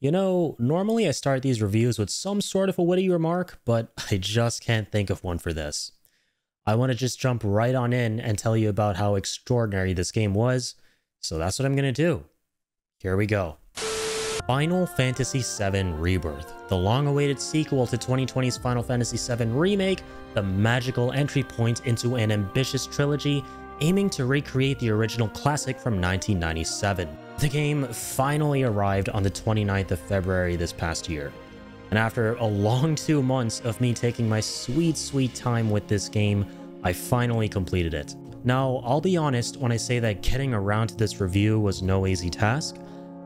You know, normally I start these reviews with some sort of a witty remark, but I just can't think of one for this. I want to just jump right on in and tell you about how extraordinary this game was, so that's what I'm going to do. Here we go. Final Fantasy VII Rebirth, the long-awaited sequel to 2020's Final Fantasy VII Remake, the magical entry point into an ambitious trilogy aiming to recreate the original classic from 1997. The game finally arrived on the 29th of February this past year. And after a long two months of me taking my sweet, sweet time with this game, I finally completed it. Now, I'll be honest when I say that getting around to this review was no easy task,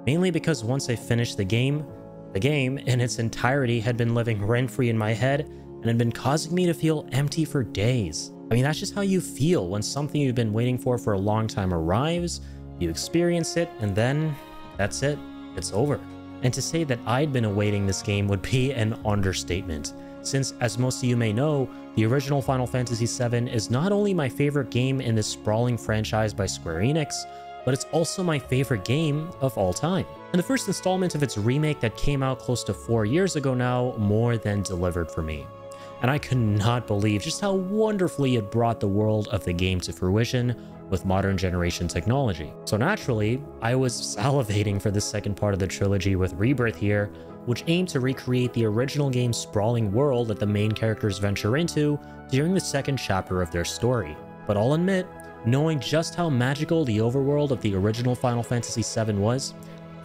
mainly because once I finished the game, the game in its entirety had been living rent-free in my head and had been causing me to feel empty for days. I mean, that's just how you feel when something you've been waiting for for a long time arrives, you experience it, and then that's it. It's over. And to say that I'd been awaiting this game would be an understatement, since as most of you may know, the original Final Fantasy VII is not only my favorite game in this sprawling franchise by Square Enix, but it's also my favorite game of all time. And the first installment of its remake that came out close to four years ago now more than delivered for me and I could not believe just how wonderfully it brought the world of the game to fruition with modern generation technology. So naturally, I was salivating for the second part of the trilogy with Rebirth here, which aimed to recreate the original game's sprawling world that the main characters venture into during the second chapter of their story. But I'll admit, knowing just how magical the overworld of the original Final Fantasy VII was,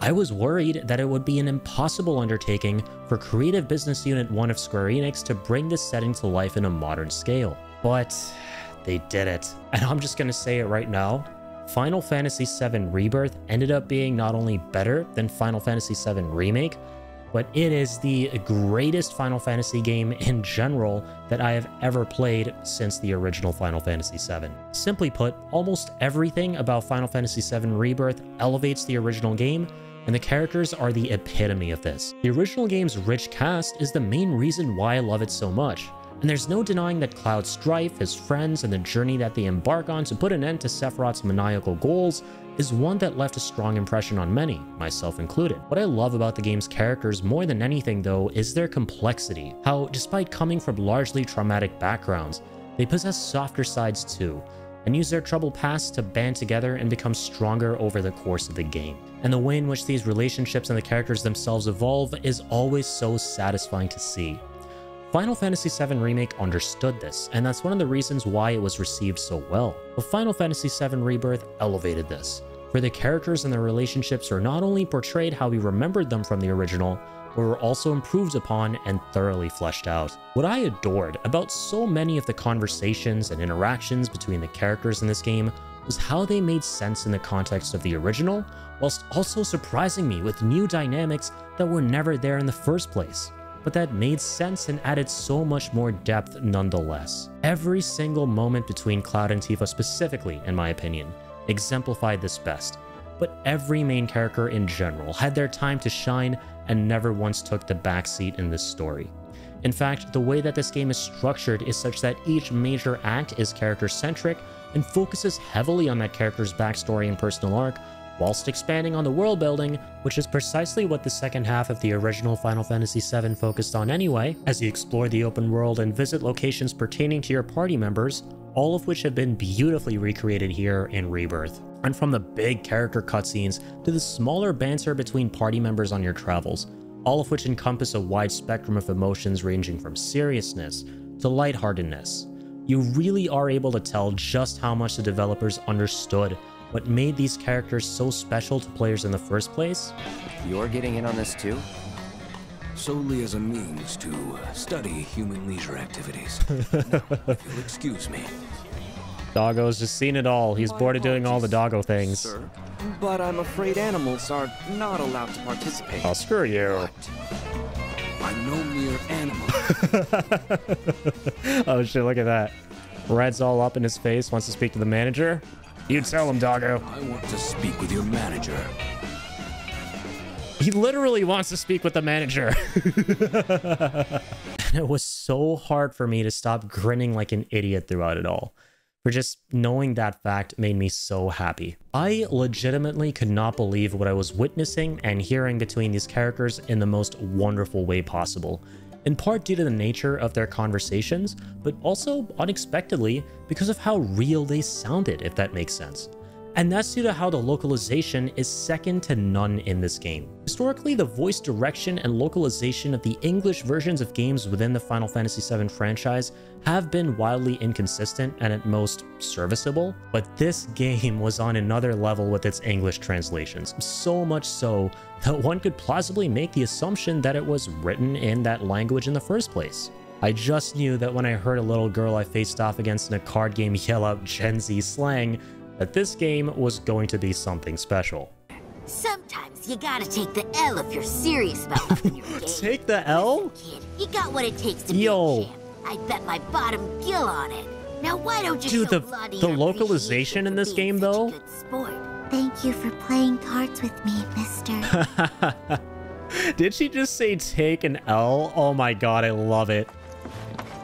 I was worried that it would be an impossible undertaking for Creative Business Unit 1 of Square Enix to bring this setting to life in a modern scale. But they did it. And I'm just gonna say it right now. Final Fantasy VII Rebirth ended up being not only better than Final Fantasy VII Remake, but it is the greatest Final Fantasy game in general that I have ever played since the original Final Fantasy VII. Simply put, almost everything about Final Fantasy VII Rebirth elevates the original game, and the characters are the epitome of this. The original game's rich cast is the main reason why I love it so much, and there's no denying that Cloud Strife, his friends, and the journey that they embark on to put an end to Sephiroth's maniacal goals is one that left a strong impression on many, myself included. What I love about the game's characters more than anything though is their complexity, how despite coming from largely traumatic backgrounds, they possess softer sides too, and use their troubled past to band together and become stronger over the course of the game. And the way in which these relationships and the characters themselves evolve is always so satisfying to see. Final Fantasy VII Remake understood this, and that's one of the reasons why it was received so well. But Final Fantasy VII Rebirth elevated this, where the characters and their relationships are not only portrayed how we remembered them from the original, but were also improved upon and thoroughly fleshed out. What I adored about so many of the conversations and interactions between the characters in this game was how they made sense in the context of the original, whilst also surprising me with new dynamics that were never there in the first place but that made sense and added so much more depth nonetheless. Every single moment between Cloud and Tifa specifically, in my opinion, exemplified this best, but every main character in general had their time to shine and never once took the backseat in this story. In fact, the way that this game is structured is such that each major act is character-centric and focuses heavily on that character's backstory and personal arc, whilst expanding on the world building, which is precisely what the second half of the original Final Fantasy VII focused on anyway, as you explore the open world and visit locations pertaining to your party members, all of which have been beautifully recreated here in Rebirth. And from the big character cutscenes to the smaller banter between party members on your travels, all of which encompass a wide spectrum of emotions ranging from seriousness to lightheartedness. You really are able to tell just how much the developers understood what made these characters so special to players in the first place. You're getting in on this too? Solely as a means to study human leisure activities. now, if you'll excuse me. Doggo's just seen it all. He's bored of doing all the doggo things. Sir? But I'm afraid animals are not allowed to participate. Oh, screw you. I'm no mere animal. oh shit, look at that. Red's all up in his face, wants to speak to the manager. You tell him, doggo. I want to speak with your manager. He literally wants to speak with the manager. and it was so hard for me to stop grinning like an idiot throughout it all. for just knowing that fact made me so happy. I legitimately could not believe what I was witnessing and hearing between these characters in the most wonderful way possible. In part due to the nature of their conversations, but also unexpectedly because of how real they sounded, if that makes sense and that's due to how the localization is second to none in this game. Historically, the voice direction and localization of the English versions of games within the Final Fantasy VII franchise have been wildly inconsistent and at most serviceable, but this game was on another level with its English translations, so much so that one could plausibly make the assumption that it was written in that language in the first place. I just knew that when I heard a little girl I faced off against in a card game yell out Gen Z slang, that this game was going to be something special. Sometimes you gotta take the L if you're serious about upping your game. take the L? Kid, you got what it takes to Yo. be a champ. I bet my bottom gill on it. Now why don't you Dude, show the- Lottie the your localization in this game, though? Thank you for playing cards with me, mister. Did she just say take an L? Oh my god, I love it.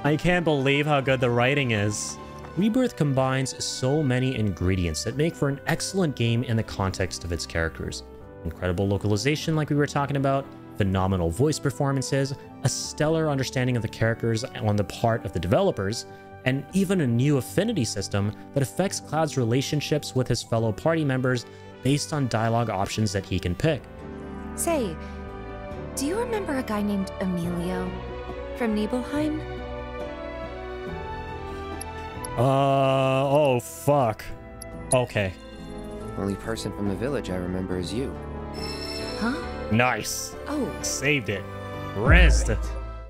I can't believe how good the writing is. Rebirth combines so many ingredients that make for an excellent game in the context of its characters. Incredible localization like we were talking about, phenomenal voice performances, a stellar understanding of the characters on the part of the developers, and even a new affinity system that affects Cloud's relationships with his fellow party members based on dialogue options that he can pick. Say, do you remember a guy named Emilio from Nibelheim? Uh, oh, fuck. Okay. Only person from the village I remember is you. Huh? Nice. Oh, Saved it. Rest.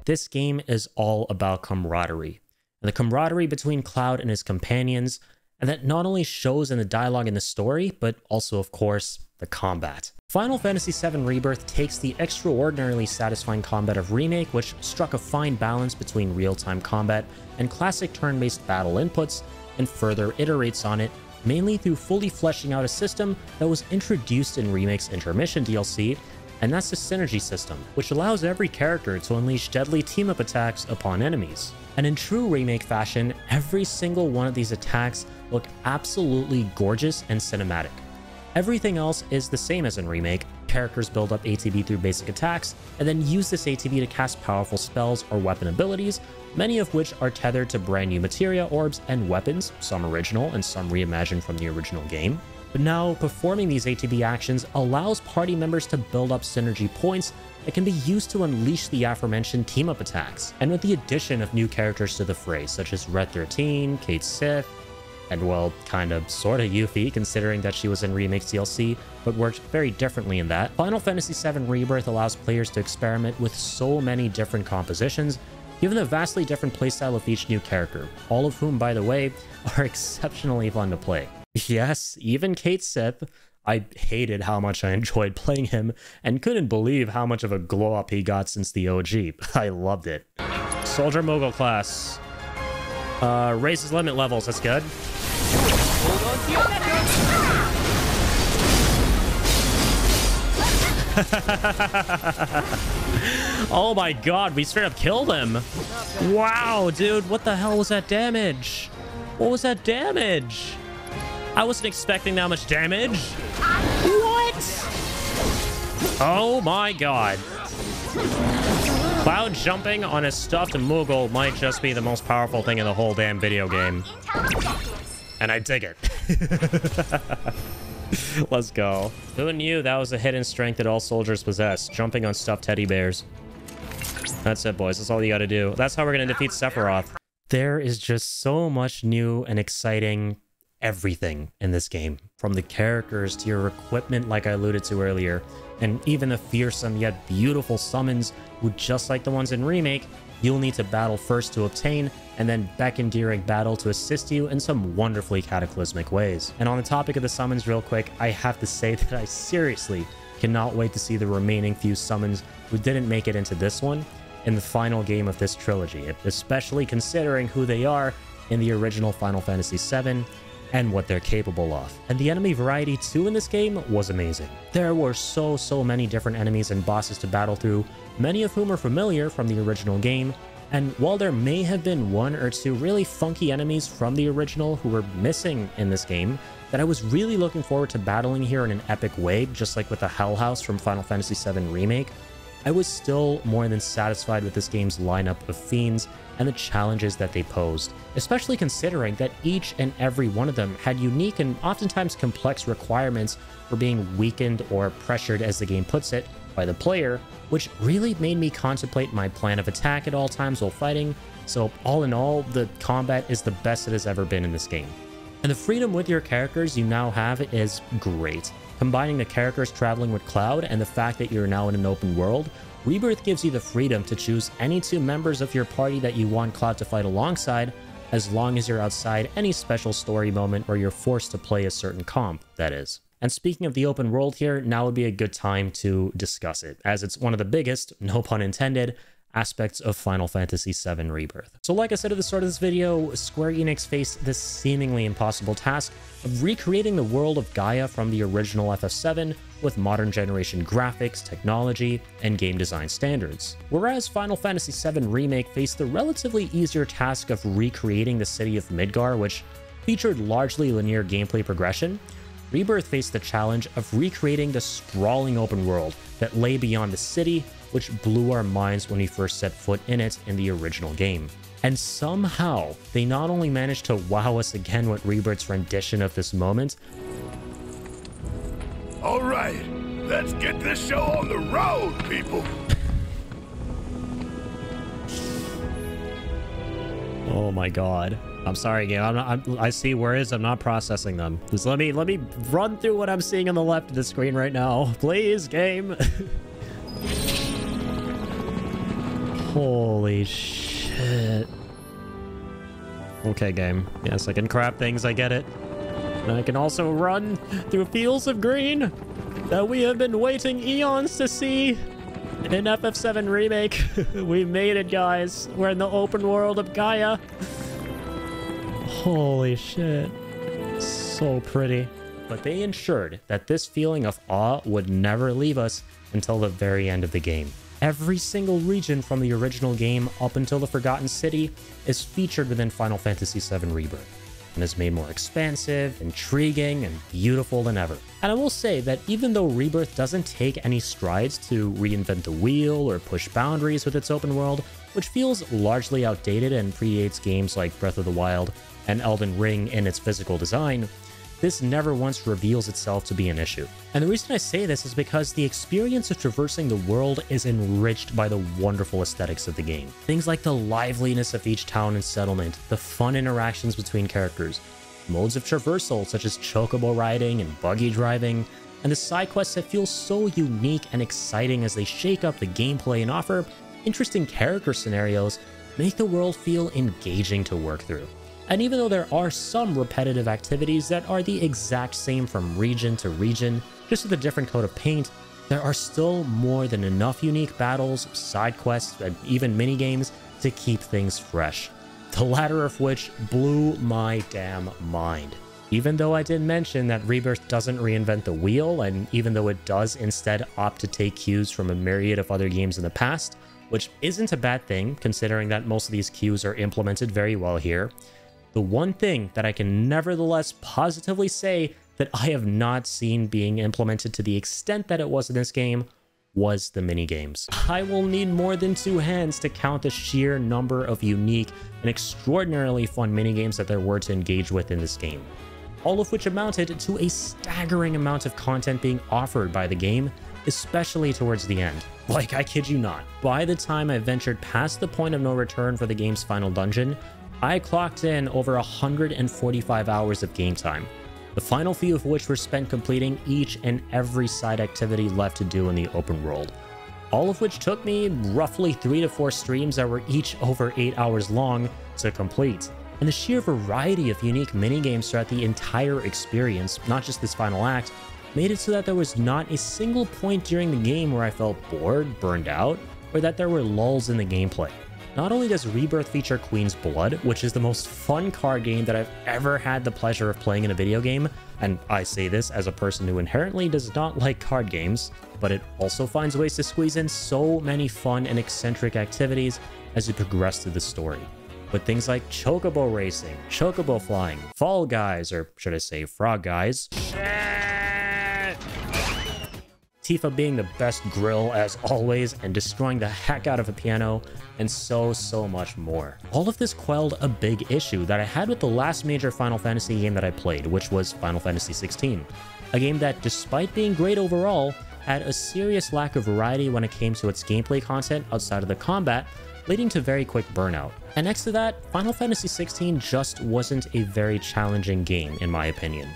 This game is all about camaraderie. And the camaraderie between Cloud and his companions, and that not only shows in the dialogue in the story, but also, of course, the combat. Final Fantasy VII Rebirth takes the extraordinarily satisfying combat of Remake, which struck a fine balance between real-time combat and classic turn-based battle inputs, and further iterates on it, mainly through fully fleshing out a system that was introduced in Remake's Intermission DLC, and that's the Synergy system, which allows every character to unleash deadly team-up attacks upon enemies. And in true Remake fashion, every single one of these attacks look absolutely gorgeous and cinematic. Everything else is the same as in Remake. Characters build up ATB through basic attacks, and then use this ATB to cast powerful spells or weapon abilities, many of which are tethered to brand new materia orbs and weapons, some original and some reimagined from the original game. But now, performing these ATB actions allows party members to build up synergy points that can be used to unleash the aforementioned team-up attacks. And with the addition of new characters to the fray, such as Red 13, Cait Sith, and well, kind of sort of Yuffie, considering that she was in Remake's DLC, but worked very differently in that. Final Fantasy VII Rebirth allows players to experiment with so many different compositions, given the vastly different playstyle of each new character, all of whom, by the way, are exceptionally fun to play. Yes, even Cait Sith. I hated how much I enjoyed playing him and couldn't believe how much of a glow up he got since the OG. I loved it. Soldier Moogle class. Uh, raises limit levels, that's good. oh my god, we straight up killed him. Wow, dude, what the hell was that damage? What was that damage? I wasn't expecting that much damage. What? Oh my god. Cloud jumping on a stuffed Moogle might just be the most powerful thing in the whole damn video game. And I dig it. Let's go. Who knew that was a hidden strength that all soldiers possess? Jumping on stuffed teddy bears. That's it, boys. That's all you gotta do. That's how we're gonna defeat Sephiroth. There is just so much new and exciting everything in this game. From the characters to your equipment, like I alluded to earlier, and even the fearsome yet beautiful summons, who just like the ones in Remake, you'll need to battle first to obtain, and then beckon during battle to assist you in some wonderfully cataclysmic ways. And on the topic of the summons, real quick, I have to say that I seriously cannot wait to see the remaining few summons who didn't make it into this one in the final game of this trilogy, especially considering who they are in the original Final Fantasy VII and what they're capable of. And the enemy variety too in this game was amazing. There were so, so many different enemies and bosses to battle through, many of whom are familiar from the original game, And while there may have been one or two really funky enemies from the original who were missing in this game, that I was really looking forward to battling here in an epic way, just like with the Hell House from Final Fantasy VII Remake, I was still more than satisfied with this game's lineup of fiends and the challenges that they posed, especially considering that each and every one of them had unique and oftentimes complex requirements for being weakened or pressured, as the game puts it, by the player, which really made me contemplate my plan of attack at all times while fighting. So, all in all, the combat is the best it has ever been in this game. And the freedom with your characters you now have is great. Combining the characters traveling with Cloud and the fact that you're now in an open world, Rebirth gives you the freedom to choose any two members of your party that you want Cloud to fight alongside, as long as you're outside any special story moment where you're forced to play a certain comp, that is. And speaking of the open world here, now would be a good time to discuss it, as it's one of the biggest, no pun intended, aspects of Final Fantasy VII Rebirth. So like I said at the start of this video, Square Enix faced this seemingly impossible task of recreating the world of Gaia from the original FF7 with modern generation graphics, technology, and game design standards. Whereas Final Fantasy VII Remake faced the relatively easier task of recreating the city of Midgar, which featured largely linear gameplay progression, Rebirth faced the challenge of recreating the sprawling open world that lay beyond the city which blew our minds when we first set foot in it in the original game. And somehow, they not only managed to wow us again with Rebirth's rendition of this moment. All right, let's get this show on the road, people. Oh my god. I'm sorry, game. I'm not, I'm, i see words. I'm not processing them. Just let me let me run through what I'm seeing on the left of the screen right now, please, game. Holy shit. Okay, game. Yes, I can crap things, I get it. And I can also run through fields of green that we have been waiting eons to see in FF7 Remake. we made it, guys. We're in the open world of Gaia. Holy shit. So pretty. But they ensured that this feeling of awe would never leave us until the very end of the game. Every single region from the original game up until the Forgotten City is featured within Final Fantasy VII Rebirth and is made more expansive, intriguing, and beautiful than ever. And I will say that even though Rebirth doesn't take any strides to reinvent the wheel or push boundaries with its open world, which feels largely outdated and predates games like Breath of the Wild and Elden Ring in its physical design, this never once reveals itself to be an issue. And the reason I say this is because the experience of traversing the world is enriched by the wonderful aesthetics of the game. Things like the liveliness of each town and settlement, the fun interactions between characters, modes of traversal such as chocobo riding and buggy driving, and the side quests that feel so unique and exciting as they shake up the gameplay and offer interesting character scenarios make the world feel engaging to work through. And even though there are some repetitive activities that are the exact same from region to region, just with a different coat of paint, there are still more than enough unique battles, side quests, and even minigames to keep things fresh. The latter of which blew my damn mind. Even though I did mention that Rebirth doesn't reinvent the wheel, and even though it does instead opt to take cues from a myriad of other games in the past, which isn't a bad thing considering that most of these cues are implemented very well here, the one thing that I can nevertheless positively say that I have not seen being implemented to the extent that it was in this game was the minigames. I will need more than two hands to count the sheer number of unique and extraordinarily fun minigames that there were to engage with in this game. All of which amounted to a staggering amount of content being offered by the game, especially towards the end. Like, I kid you not, by the time I ventured past the point of no return for the game's final dungeon, I clocked in over 145 hours of game time, the final few of which were spent completing each and every side activity left to do in the open world. All of which took me roughly 3 to 4 streams that were each over 8 hours long to complete. And the sheer variety of unique minigames throughout the entire experience, not just this final act, made it so that there was not a single point during the game where I felt bored, burned out, or that there were lulls in the gameplay. Not only does Rebirth feature Queen's Blood, which is the most fun card game that I've ever had the pleasure of playing in a video game, and I say this as a person who inherently does not like card games, but it also finds ways to squeeze in so many fun and eccentric activities as you progress through the story. With things like chocobo racing, chocobo flying, fall guys, or should I say frog guys, Tifa being the best grill as always and destroying the heck out of a piano, and so, so much more. All of this quelled a big issue that I had with the last major Final Fantasy game that I played, which was Final Fantasy XVI. A game that, despite being great overall, had a serious lack of variety when it came to its gameplay content outside of the combat, leading to very quick burnout. And next to that, Final Fantasy XVI just wasn't a very challenging game, in my opinion.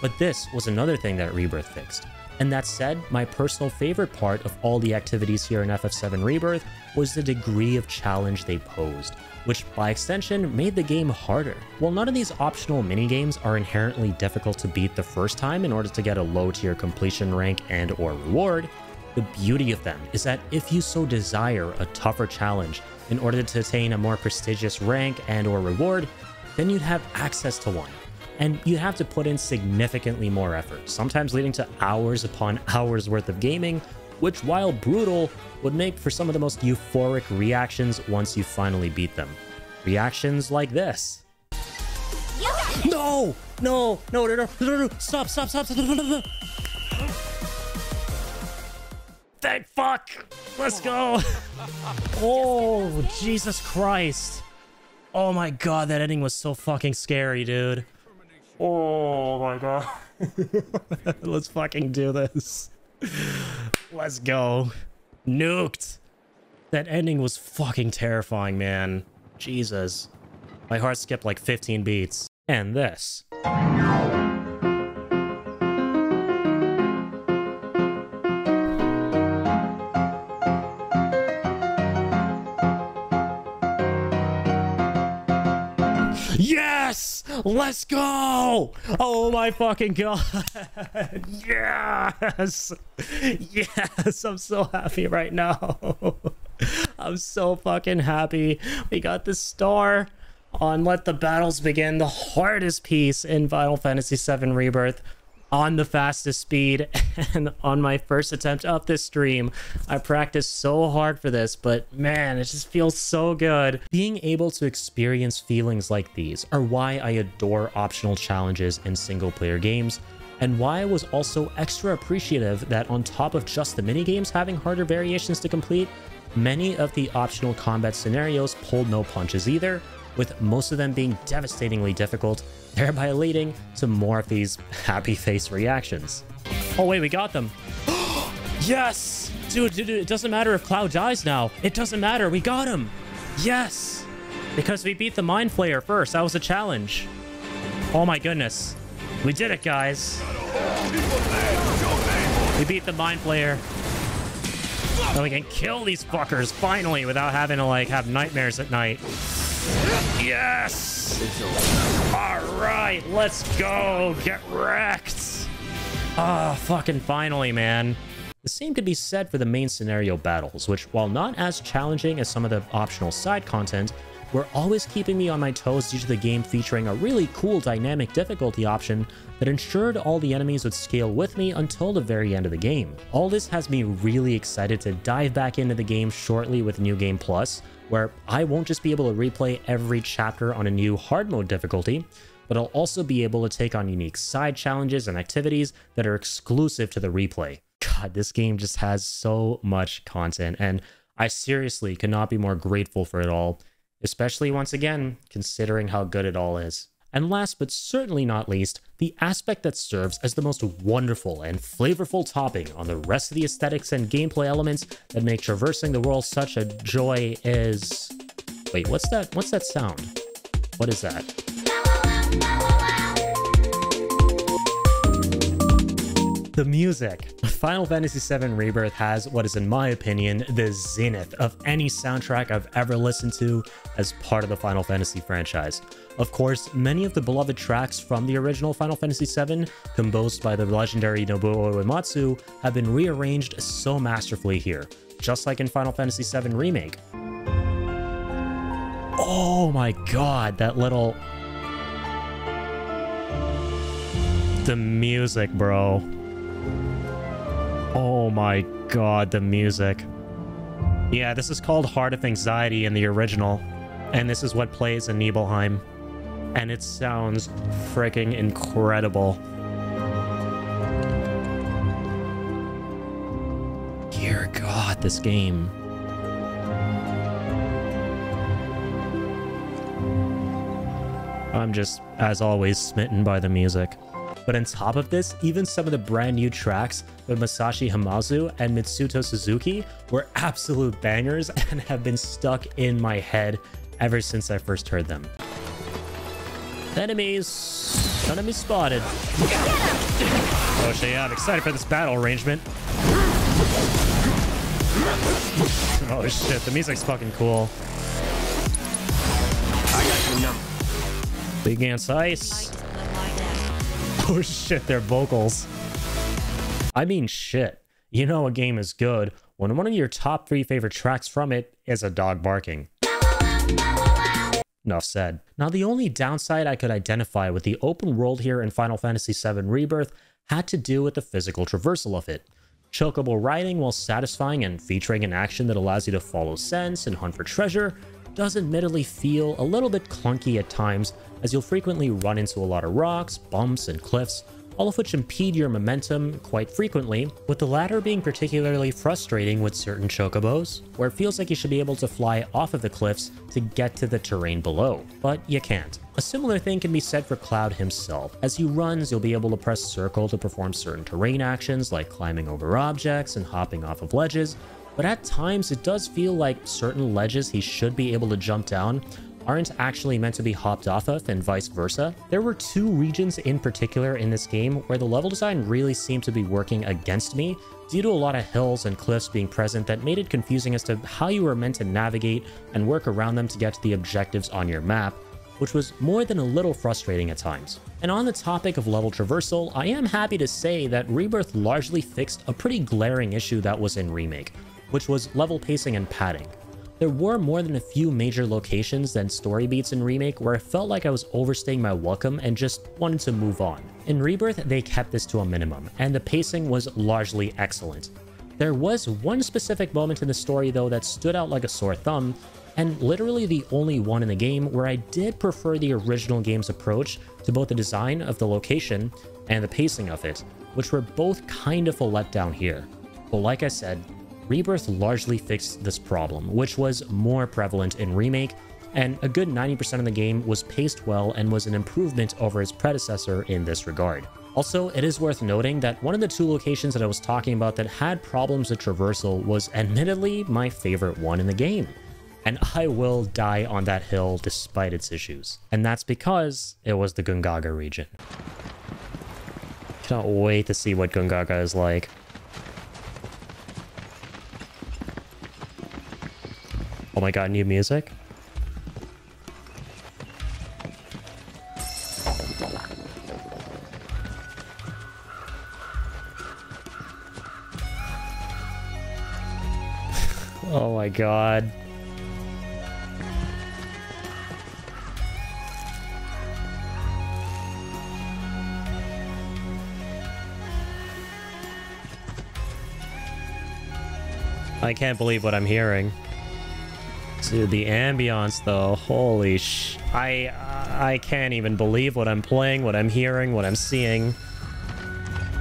But this was another thing that Rebirth fixed. And that said, my personal favorite part of all the activities here in FF7 Rebirth was the degree of challenge they posed, which by extension made the game harder. While none of these optional minigames are inherently difficult to beat the first time in order to get a low tier completion rank and or reward, the beauty of them is that if you so desire a tougher challenge in order to attain a more prestigious rank and or reward, then you'd have access to one and you have to put in significantly more effort, sometimes leading to hours upon hours worth of gaming, which while brutal, would make for some of the most euphoric reactions once you finally beat them. Reactions like this. No! No! No, no, no, no, no, stop, stop, stop, stop. Thank fuck! Let's go! Oh, Jesus Christ. Oh my god, that ending was so fucking scary, dude. Oh my god. Let's fucking do this. Let's go. Nuked. That ending was fucking terrifying, man. Jesus. My heart skipped like 15 beats. And this. Yes! Let's go! Oh my fucking god! Yes! Yes! I'm so happy right now. I'm so fucking happy. We got the star on Let the Battles Begin, the hardest piece in Final Fantasy VII Rebirth on the fastest speed and on my first attempt up this stream. I practiced so hard for this, but man, it just feels so good. Being able to experience feelings like these are why I adore optional challenges in single player games and why I was also extra appreciative that on top of just the minigames having harder variations to complete, many of the optional combat scenarios pulled no punches either, with most of them being devastatingly difficult, thereby leading to more of these happy face reactions. Oh wait, we got them. yes! Dude, dude, dude, it doesn't matter if Cloud dies now. It doesn't matter, we got him! Yes! Because we beat the Mind Flayer first, that was a challenge. Oh my goodness. We did it, guys. We beat the Mind Flayer. So we can kill these fuckers finally without having to like have nightmares at night. Yes! All right, let's go. Get wrecked. Ah, fucking finally, man. The same could be said for the main scenario battles, which, while not as challenging as some of the optional side content, were always keeping me on my toes due to the game featuring a really cool dynamic difficulty option that ensured all the enemies would scale with me until the very end of the game. All this has me really excited to dive back into the game shortly with New Game Plus, where I won't just be able to replay every chapter on a new hard mode difficulty, but I'll also be able to take on unique side challenges and activities that are exclusive to the replay. God, this game just has so much content, and I seriously could not be more grateful for it all, especially once again, considering how good it all is. And last but certainly not least, the aspect that serves as the most wonderful and flavorful topping on the rest of the aesthetics and gameplay elements that make traversing the world such a joy is... Wait, what's that? What's that sound? What is that? The music. Final Fantasy VII Rebirth has what is, in my opinion, the zenith of any soundtrack I've ever listened to as part of the Final Fantasy franchise. Of course, many of the beloved tracks from the original Final Fantasy VII, composed by the legendary Nobuo Uematsu, have been rearranged so masterfully here, just like in Final Fantasy VII Remake. Oh my god, that little... The music, bro. Oh my god, the music. Yeah, this is called Heart of Anxiety in the original. And this is what plays in Nibelheim. And it sounds freaking incredible. Dear God, this game. I'm just, as always, smitten by the music. But on top of this, even some of the brand new tracks with Masashi Hamauzu and Mitsuto Suzuki were absolute bangers and have been stuck in my head ever since I first heard them. Enemies! Enemies spotted. Oh shit, yeah, I'm excited for this battle arrangement. Oh shit, the music's fucking cool. I got your number. Big Ants Ice. Oh shit, their vocals. I mean shit. You know a game is good when one of your top three favorite tracks from it is a dog barking. Enough said. Now the only downside I could identify with the open world here in Final Fantasy VII Rebirth had to do with the physical traversal of it. Chocobo riding, while satisfying and featuring an action that allows you to follow scents and hunt for treasure, does admittedly feel a little bit clunky at times as you'll frequently run into a lot of rocks, bumps, and cliffs, all of which impede your momentum quite frequently, with the latter being particularly frustrating with certain chocobos, where it feels like you should be able to fly off of the cliffs to get to the terrain below, but you can't. A similar thing can be said for Cloud himself. As he runs, you'll be able to press circle to perform certain terrain actions like climbing over objects and hopping off of ledges, but at times it does feel like certain ledges he should be able to jump down aren't actually meant to be hopped off of and vice versa. There were two regions in particular in this game where the level design really seemed to be working against me due to a lot of hills and cliffs being present that made it confusing as to how you were meant to navigate and work around them to get to the objectives on your map, which was more than a little frustrating at times. And on the topic of level traversal, I am happy to say that Rebirth largely fixed a pretty glaring issue that was in Remake, which was level pacing and padding. There were more than a few major locations and story beats in Remake where I felt like I was overstaying my welcome and just wanted to move on. In Rebirth, they kept this to a minimum, and the pacing was largely excellent. There was one specific moment in the story though that stood out like a sore thumb, and literally the only one in the game where I did prefer the original game's approach to both the design of the location and the pacing of it, which were both kind of a letdown here. But like I said, Rebirth largely fixed this problem, which was more prevalent in Remake, and a good 90% of the game was paced well and was an improvement over its predecessor in this regard. Also, it is worth noting that one of the two locations that I was talking about that had problems with traversal was admittedly my favorite one in the game. And I will die on that hill despite its issues. And that's because it was the Gongaga region. Cannot wait to see what Gongaga is like. Oh my god, new music? oh my god. I can't believe what I'm hearing. Dude, the ambiance though, holy sh... I, I can't even believe what I'm playing, what I'm hearing, what I'm seeing.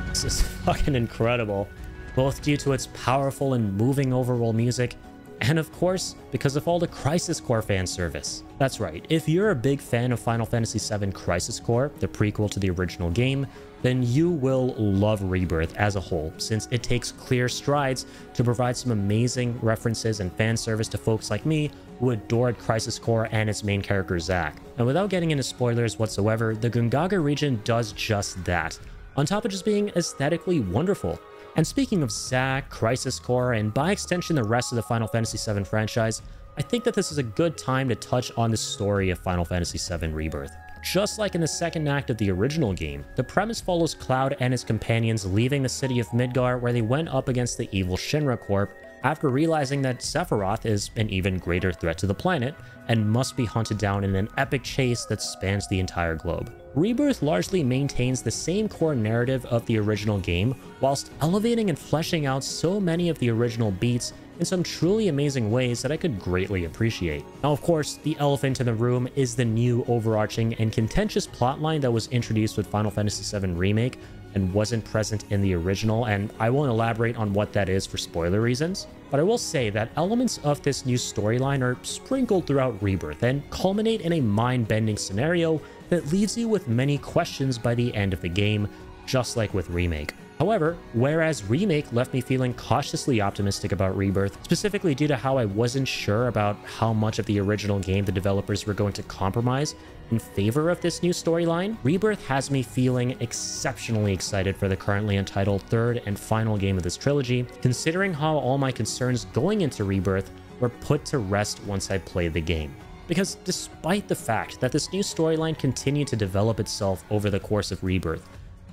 This is fucking incredible. Both due to its powerful and moving overall music, and of course, because of all the Crisis Core fan service. That's right, if you're a big fan of Final Fantasy VII Crisis Core, the prequel to the original game, then you will love Rebirth as a whole, since it takes clear strides to provide some amazing references and fan service to folks like me who adored Crisis Core and its main character Zack. And without getting into spoilers whatsoever, the Gongaga region does just that, on top of just being aesthetically wonderful. And speaking of Zack, Crisis Core, and by extension the rest of the Final Fantasy VII franchise, I think that this is a good time to touch on the story of Final Fantasy VII Rebirth. Just like in the second act of the original game, the premise follows Cloud and his companions leaving the city of Midgar where they went up against the evil Shinra Corp after realizing that Sephiroth is an even greater threat to the planet and must be hunted down in an epic chase that spans the entire globe. Rebirth largely maintains the same core narrative of the original game, whilst elevating and fleshing out so many of the original beats in some truly amazing ways that I could greatly appreciate. Now, of course, the elephant in the room is the new overarching and contentious plotline that was introduced with Final Fantasy VII Remake and wasn't present in the original, and I won't elaborate on what that is for spoiler reasons. But I will say that elements of this new storyline are sprinkled throughout Rebirth and culminate in a mind-bending scenario that leaves you with many questions by the end of the game, just like with Remake. However, whereas Remake left me feeling cautiously optimistic about Rebirth, specifically due to how I wasn't sure about how much of the original game the developers were going to compromise in favor of this new storyline, Rebirth has me feeling exceptionally excited for the currently entitled third and final game of this trilogy, considering how all my concerns going into Rebirth were put to rest once I played the game. Because despite the fact that this new storyline continued to develop itself over the course of Rebirth,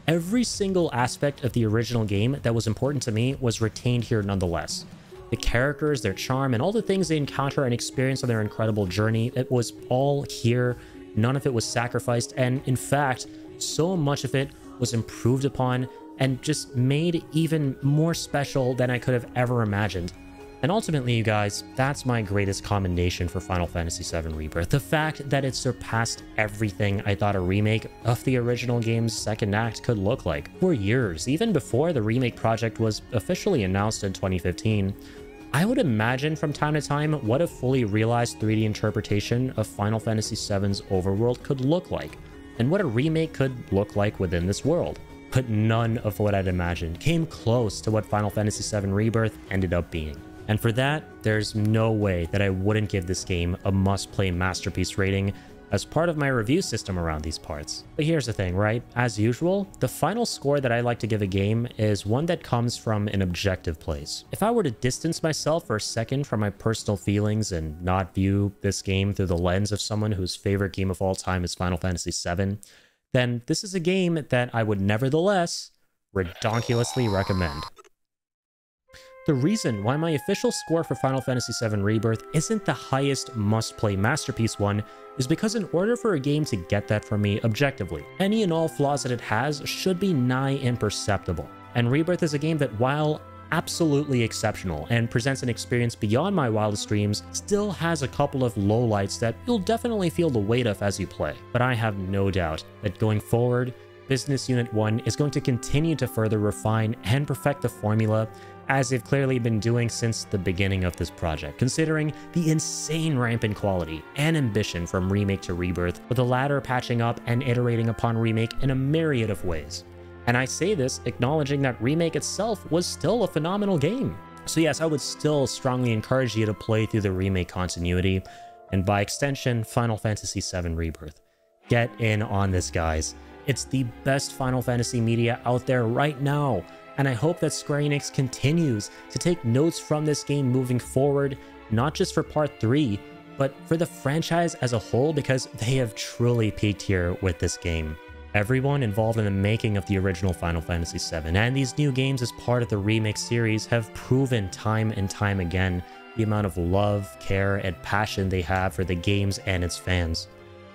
every single aspect of the original game that was important to me was retained here nonetheless. The characters, their charm, and all the things they encounter and experience on their incredible journey, it was all here None of it was sacrificed, and in fact, so much of it was improved upon and just made even more special than I could have ever imagined. And ultimately, you guys, that's my greatest commendation for Final Fantasy VII Rebirth. The fact that it surpassed everything I thought a remake of the original game's second act could look like. For years, even before the remake project was officially announced in 2015, I would imagine from time to time what a fully realized 3D interpretation of Final Fantasy VII's overworld could look like, and what a remake could look like within this world. But none of what I'd imagined came close to what Final Fantasy VII Rebirth ended up being. And for that, there's no way that I wouldn't give this game a must-play masterpiece rating as part of my review system around these parts. But here's the thing, right? As usual, the final score that I like to give a game is one that comes from an objective place. If I were to distance myself for a second from my personal feelings and not view this game through the lens of someone whose favorite game of all time is Final Fantasy VII, then this is a game that I would nevertheless redonkulously recommend. The reason why my official score for Final Fantasy VII Rebirth isn't the highest must-play masterpiece one is because in order for a game to get that from me objectively, any and all flaws that it has should be nigh imperceptible. And Rebirth is a game that while absolutely exceptional and presents an experience beyond my wildest dreams, still has a couple of lowlights that you'll definitely feel the weight of as you play. But I have no doubt that going forward, Business Unit 1 is going to continue to further refine and perfect the formula as they've clearly been doing since the beginning of this project, considering the insane ramp in quality and ambition from Remake to Rebirth, with the latter patching up and iterating upon Remake in a myriad of ways. And I say this acknowledging that Remake itself was still a phenomenal game. So yes, I would still strongly encourage you to play through the Remake continuity, and by extension, Final Fantasy VII Rebirth. Get in on this, guys. It's the best Final Fantasy media out there right now, and I hope that Square Enix continues to take notes from this game moving forward, not just for Part 3, but for the franchise as a whole because they have truly peaked here with this game. Everyone involved in the making of the original Final Fantasy VII and these new games as part of the remake series have proven time and time again the amount of love, care, and passion they have for the games and its fans.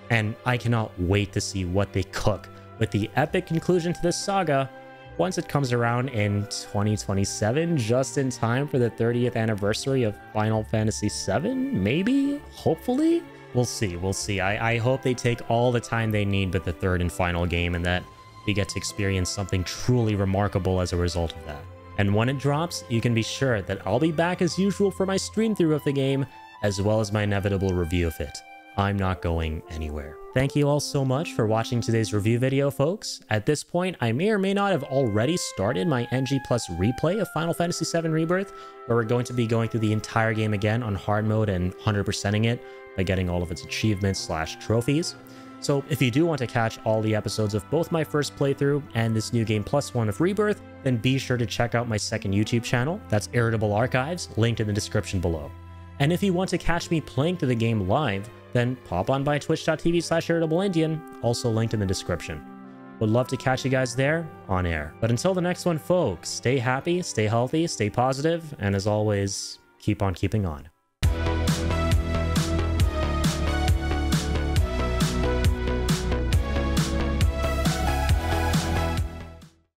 And I cannot wait to see what they cook with the epic conclusion to this saga once it comes around in 2027, just in time for the 30th anniversary of Final Fantasy VII, maybe? Hopefully? We'll see, we'll see. I, I hope they take all the time they need with the third and final game and that we get to experience something truly remarkable as a result of that. And when it drops, you can be sure that I'll be back as usual for my stream through of the game, as well as my inevitable review of it. I'm not going anywhere. Thank you all so much for watching today's review video, folks. At this point, I may or may not have already started my NG Plus replay of Final Fantasy VII Rebirth, where we're going to be going through the entire game again on hard mode and 100%ing it by getting all of its achievements slash trophies. So if you do want to catch all the episodes of both my first playthrough and this new game plus one of Rebirth, then be sure to check out my second YouTube channel. That's Irritable Archives, linked in the description below. And if you want to catch me playing through the game live, then pop on by twitch.tv slash irritableindian, also linked in the description. Would love to catch you guys there on air. But until the next one, folks, stay happy, stay healthy, stay positive, and as always, keep on keeping on.